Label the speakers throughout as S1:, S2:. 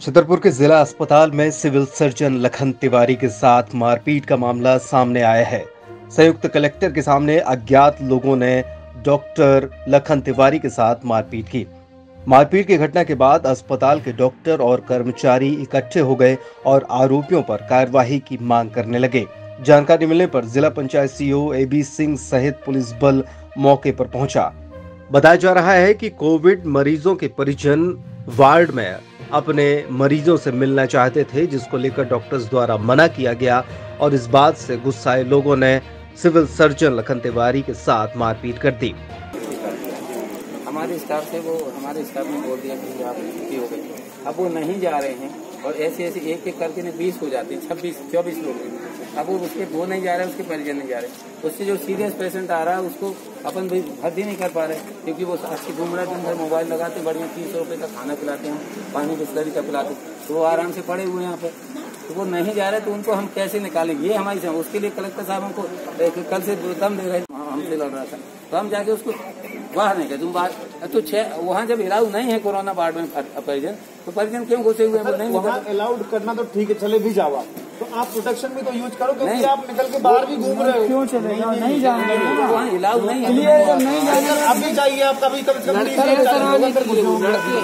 S1: छतरपुर के जिला अस्पताल में सिविल सर्जन लखन तिवारी के साथ मारपीट का मामला सामने आया है। संयुक्त कलेक्टर के सामने अज्ञात लोगों ने डॉक्टर लखन तिवारी के साथ मारपीट की। मारपीट की घटना के बाद अस्पताल के डॉक्टर और कर्मचारी इकट्ठे हो गए और आरोपियों पर कार्यवाही की मांग करने लगे। जानकारी मिलने पर जिला पंचायत सीईओ बी सिंह सहित पुलिस बल मौके पर पहुँचा। बताया जा रहा है कि कोविड मरीजों के परिजन वार्ड में अपने मरीजों से मिलना चाहते थे, जिसको लेकर डॉक्टर्स द्वारा मना किया गया और इस बात से गुस्साए लोगों ने सिविल सर्जन लखन तिवारी के साथ मारपीट कर दी।
S2: हमारे स्टाफ से वो, हमारे स्टाफ ने बोल दिया कि आप हो गई अब वो नहीं जा रहे हैं और ऐसे ऐसे एक एक करके ने बीस हो जाते हैं, छब्बीस, चौबीस लोग अब वो उसके, वो नहीं जा रहे, उसके परिजन नहीं जा रहे। उससे जो सीरियस पेशेंट आ रहा है, उसको अपन भी भर्ती नहीं कर पा रहे, क्योंकि वो अच्छी घूम रहे दिन भर मोबाइल लगाते बढ़िया तीन सौ रुपये का खाना पिलाते हैं, पानी बिस्लरी का पिलाते तो वो आराम से पड़े हुए यहाँ पे तो वो नहीं जा रहे तो उनको हम कैसे निकालेंगे? ये हमारी उसके लिए कलेक्टर साहब हमको कल से दम दे रहे हमसे लड़ रहा था। तो हम जाके उसको नहीं गए तुम बाहर तो छह वहाँ जब अलाउ नहीं है कोरोना वार्ड में परिजन तो परिजन क्यों घुसे हुए हैं? नहीं
S3: वहाँ अलाउड करना तो ठीक है चले भी जाओ आप। तो आप प्रोटेक्शन भी तो यूज़ करो क्योंकि आप निकल के बाहर भी घूम रहे हो।
S4: क्यों चलेगा नहीं जाएँगे
S2: वहाँ अलाउ नहीं है।
S4: क्लियर जब नहीं
S3: अब भी चाहिए आप कभी
S2: के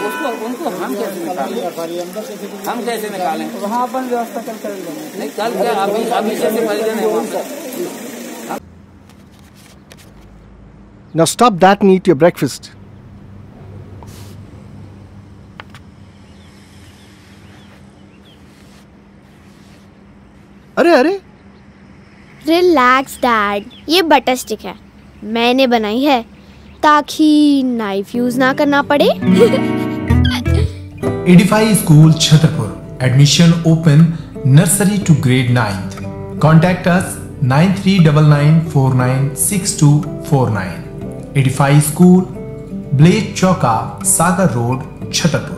S2: उसको उनको हम कैसे निकालें? हम कैसे निकालें?
S4: वहाँ अपन व्यवस्था कर करेंगे।
S2: नहीं कल क्या? अभी अभी जैसे परिजन है वहाँ पे
S5: Now stop that and eat your breakfast. अरे अरे।
S6: रिलैक्स डैड ये बटर स्टिक है। मैंने बनाई है ताकि नाइफ यूज़ ना करना पड़े।
S7: Edify school Chhatarpur admission open nursery to grade ninth contact us nine three double nine four nine six two four nine 85 school Blaze चौका सागर रोड छतरपुर